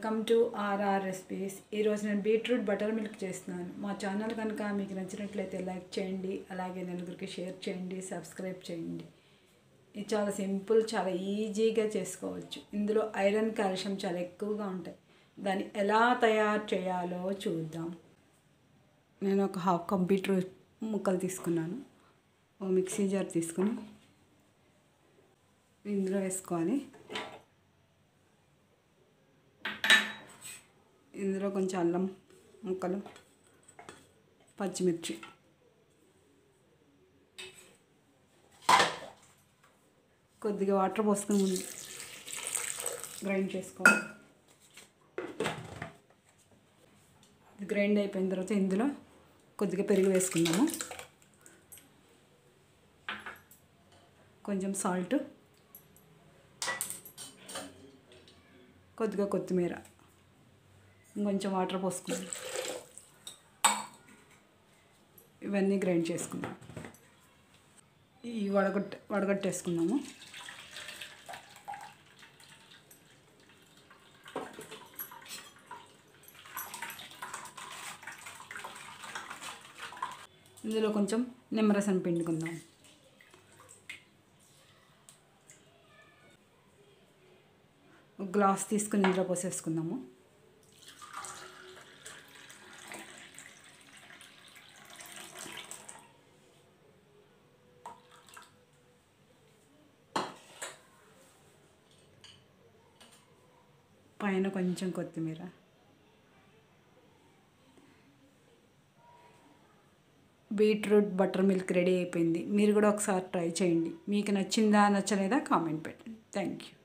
Welcome to RR recipes ఈరోజు నేను beetroot butter milk చేస్తున్నాను. మా ఛానల్ కనుక మీకు నచ్చినట్లయితే లైక్ చేయండి అలాగే నలుగురికి షేర్ చేయండి సబ్స్క్రైబ్ చేయండి. ఇది చాలా సింపుల్ చాలా ఈజీగా చేసుకోవచ్చు. ఇందులో ఐరన్ కాల్షియం చాలా ఎక్కువగా ఉంటాయి. దాన్ని ఎలా తయారు చేయాలో చూద్దాం. నేను ఒక హాఫ్ కప్ బీట్రూట్ ముక్కలు తీసుకున్నాను. ఓ మిక్సీ జార్ తీసుకుని ఇందులో వేసుకోవాలి. ఇందులో కొంచెం అల్లం ముక్కలు పచ్చిమిర్చి. కొద్దిగా వాటర్ పోసుకుని ముందు గ్రైండ్ చేసుకోవాలి. గ్రైండ్ అయిపోయిన తర్వాత ఇందులో కొద్దిగా పెరుగు వేసుకుందాము. కొంచెం సాల్ట్ కొద్దిగా కొత్తిమీర. ఇంకొంచెం వాటర్ పోసుకుందాం. ఇవన్నీ గ్రైండ్ చేసుకుందాం. ఈ వడగొట్ట వడగొట్టేసుకుందాము. ఇందులో కొంచెం నిమ్మరసం పిండుకుందాం. ఒక గ్లాస్ తీసుకుని ఇందులో పోసేసుకుందాము. పైన కొంచెం కొత్తిమీర. బీట్రూట్ బటర్ మిల్క్ రెడీ అయిపోయింది. మీరు కూడా ఒకసారి ట్రై చేయండి. మీకు నచ్చిందా నచ్చలేదా కామెంట్ పెట్టండి. Thank you.